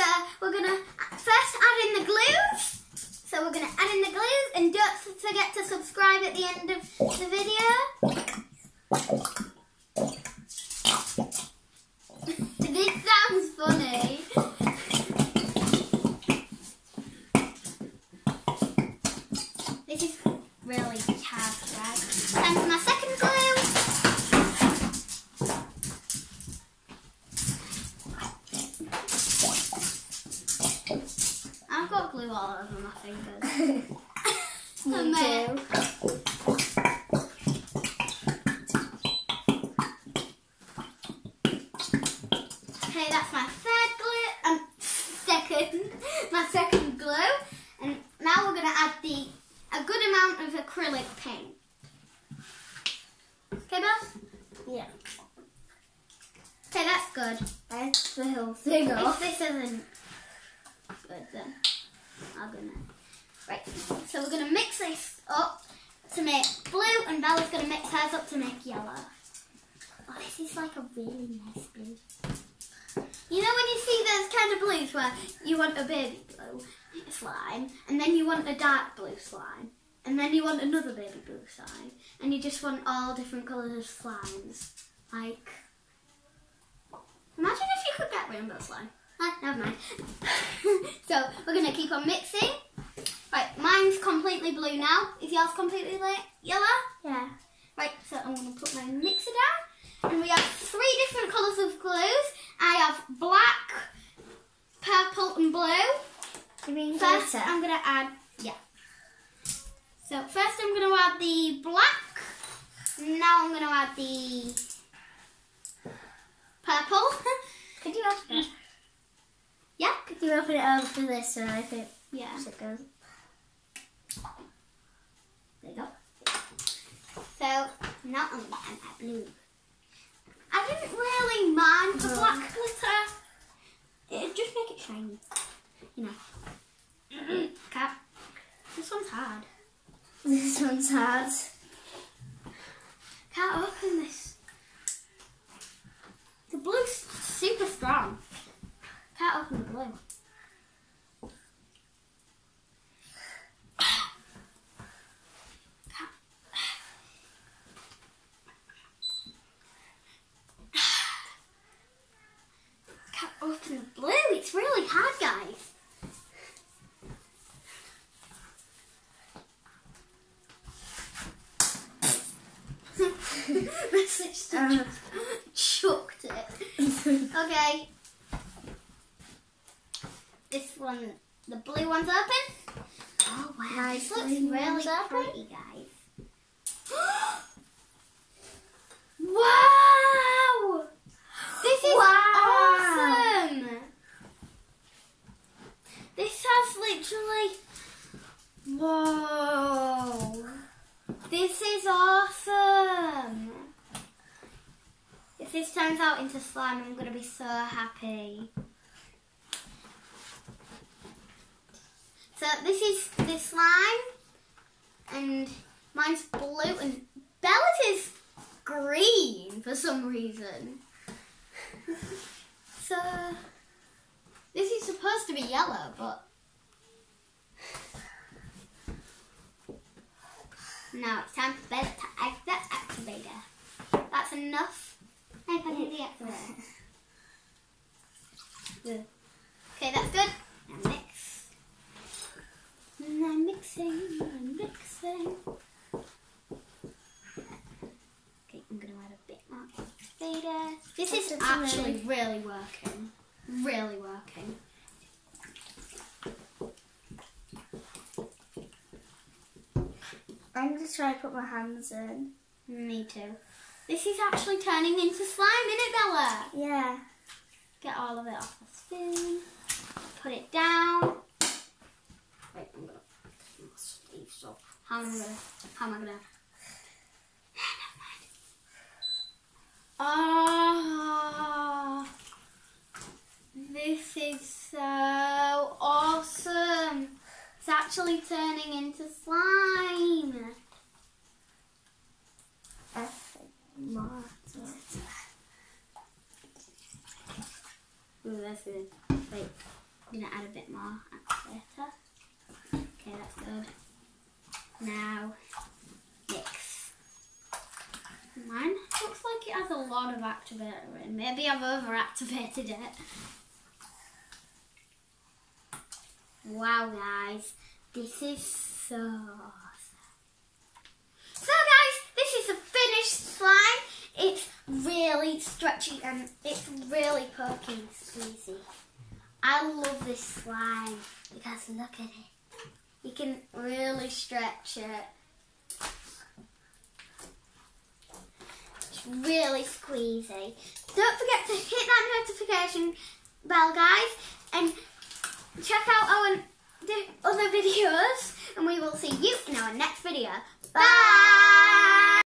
So we're gonna first add in the glue. So we're gonna add in the glue and don't forget to subscribe at the end of the video. Me. Okay, that's my third glue. Um, second, my second glue. And now we're gonna add the a good amount of acrylic paint. Okay, boss. Yeah. Okay, that's good. That's the whole thing If off. this isn't good, then I'm gonna. Right. So we're gonna mix this up to make blue, and Bella's gonna mix hers up to make yellow. Oh, this is like a really nice blue. You know when you see those kind of blues where you want a baby blue slime, and then you want a dark blue slime, and then you want another baby blue slime, and you just want all different colours of slimes. Like, imagine if you could get rainbow slime. Ah, never mind. so we're gonna keep on mixing. Right, mine's completely blue now. Is yours completely yellow? Yeah. Right, so I'm going to put my mixer down. And we have three different colours of glues. I have black, purple and blue. You mean First, glitter? I'm going to add, yeah. So first I'm going to add the black. Now I'm going to add the purple. Could you open it? yeah, Could you open it up for this so I think yeah. it goes? There you go. So now I'm going to add blue. I didn't really mind the No. black glitter. It just make it shiny. You know. Mm-hmm. Cat. This one's hard. This one's hard. Can't open this. The blue's super strong. Can't open the blue. Can't- Can't open the blue. It's really hard, guys. Message to Uh, chucked it. Okay. This one, the blue one's open. Oh wow, Nice this looks really pretty, guys. wow! This is Wow. awesome. This has literally. Whoa! This is awesome. If this turns out into slime, I'm gonna be so happy. So this is the slime, and mine's blue, and Bella's is green for some reason. so this is supposed to be yellow, but now it's time for Bella to add the activator. That's enough. Hey, if I hit the activator. Good. Okay, that's good. Now mix. And I'm mixing, I'm mixing. Okay, I'm gonna add a bit more activator. This is actually really working. Really working. I'm gonna try to put my hands in. Me too. This is actually turning into slime, isn't it, Bella? Yeah. Get all of it off the spoon. Put it down. Wait, I'm gonna put my sleeves off. How am I gonna? How am I gonna? Ah, this is so awesome. It's actually turning into slime. lots of. Ooh, that's good. Wait, I'm gonna add a bit more later. Okay, that's good. Now, mix. Mine looks like it has a lot of activator in. Maybe I've overactivated it. Wow, guys, this is so It's really stretchy and it's really pokey and squeezy. I love this slime because look at it. You can really stretch it. It's really squeezy. Don't forget to hit that notification bell, guys, and check out our other videos, and we will see you in our next video. Bye!